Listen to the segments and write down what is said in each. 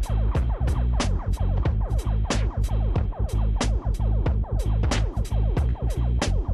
Thank you.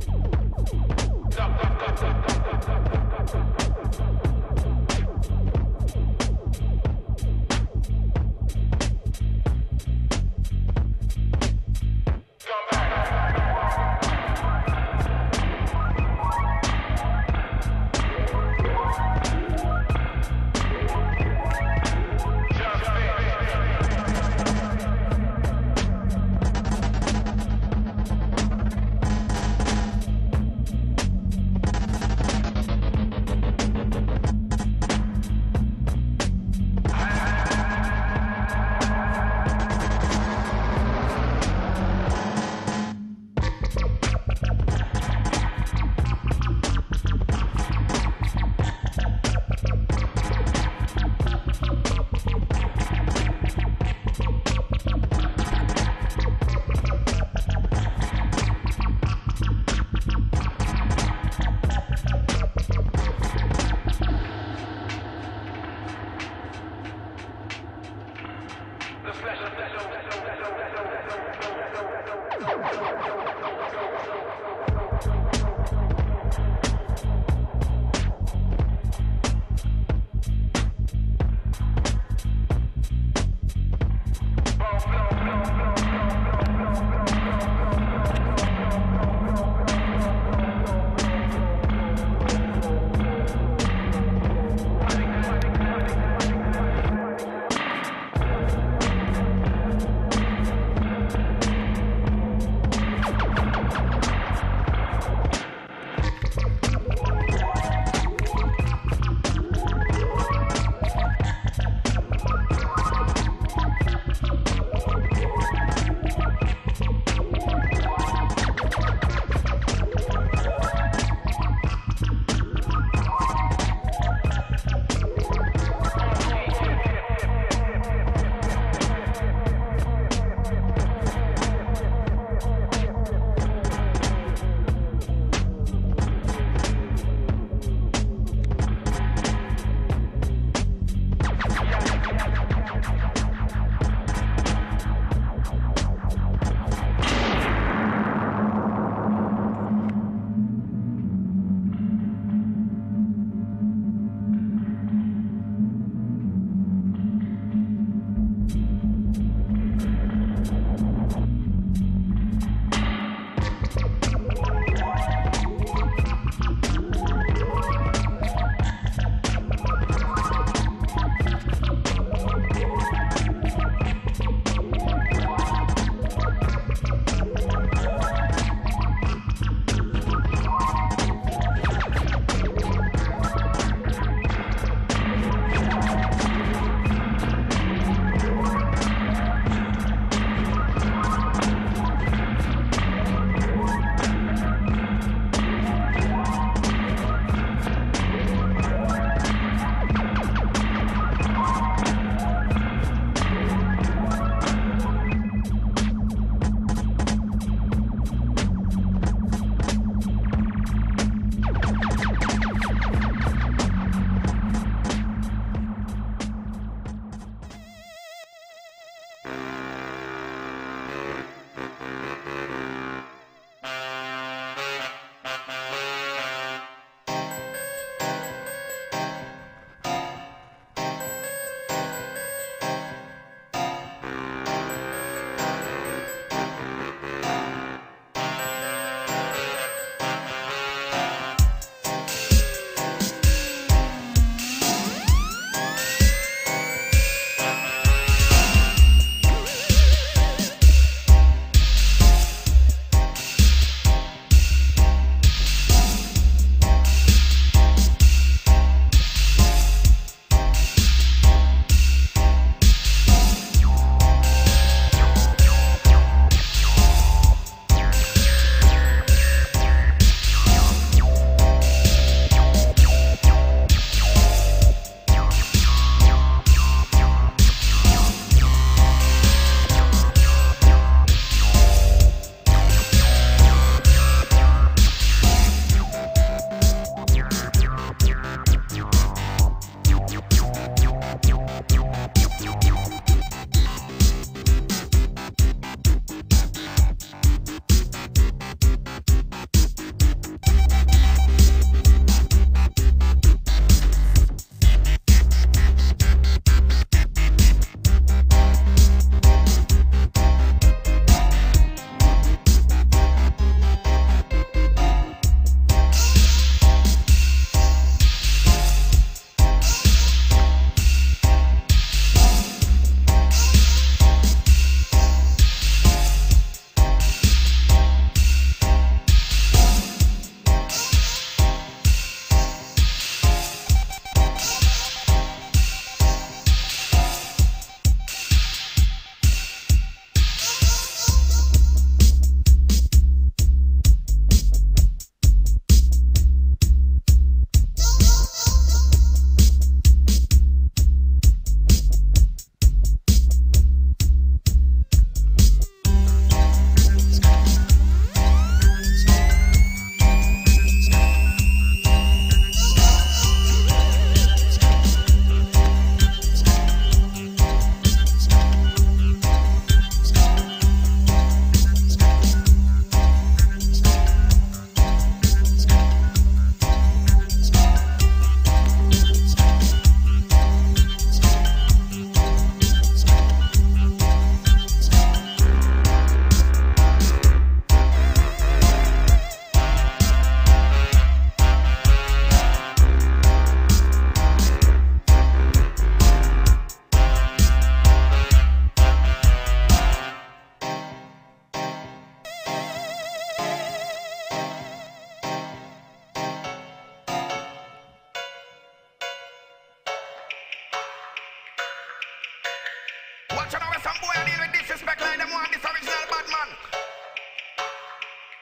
Man, this original bad man.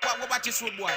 What, what, what is rude boy?